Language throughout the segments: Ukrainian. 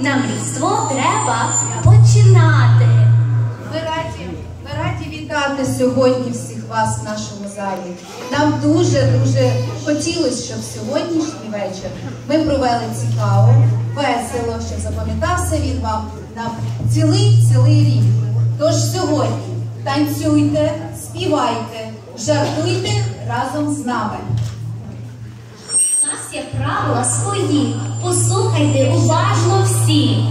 Нам різдво треба починати. Ми раді, ми раді вітати сьогодні всіх вас в нашому залі. Нам дуже-дуже хотілося, щоб сьогоднішній вечір ми провели цікаво, весело, щоб запам'ятався він вам на цілий-цілий рік. Тож сьогодні танцюйте, співайте, жартуйте разом з нами. У є правила свої. Послухайте уважно всі.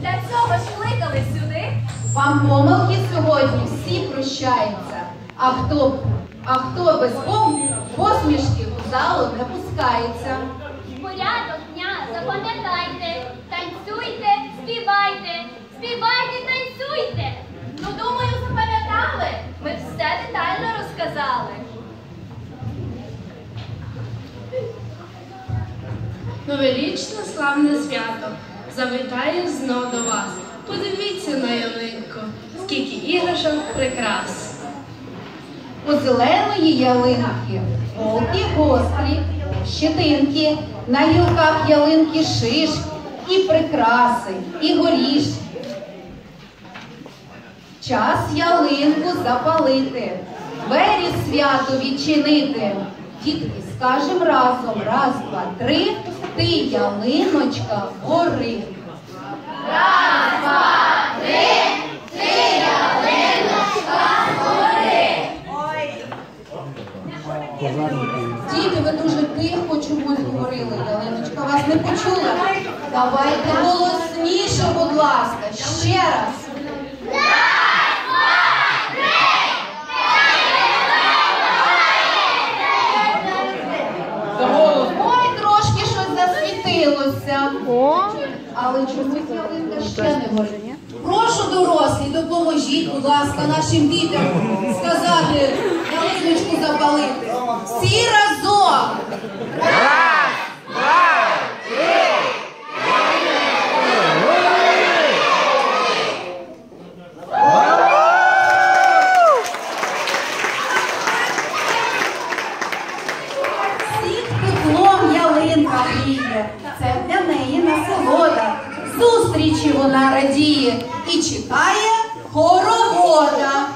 Для цього ж кликали сюди. Вам помилки сьогодні всі прощаються. А хто, а хто без пом, посмішки в залу не пускається. Новорічне славне свято завітає знов до вас. Подивіться на ялинку, скільки іграшок прикрас. У зеленої ялинки голки гострі, щетинки, на гілках ялинки шишки, і прикраси, і горішки. Час ялинку запалити, двері свято відчинити. Дітки, скажем разом, раз, два, три, ти ялиночка гори. Раз, два, три, ти ялиночка гори. Діти, ви дуже тихо чомусь говорили, Ялиночка вас не почула. Давайте голосніше, будь ласка, ще раз. Але чомусь ялинка ще не горить. Прошу дорослі, допоможіть, будь ласка, нашим дітям сказати, ялиночку запалити. Всі разом. Всіх теплом ялинка гріє, це. Зустрічі вона радіє і чекає хоровода.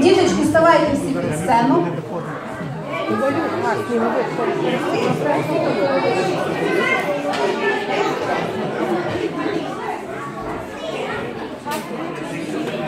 Діточки, вставайте всі під сцену.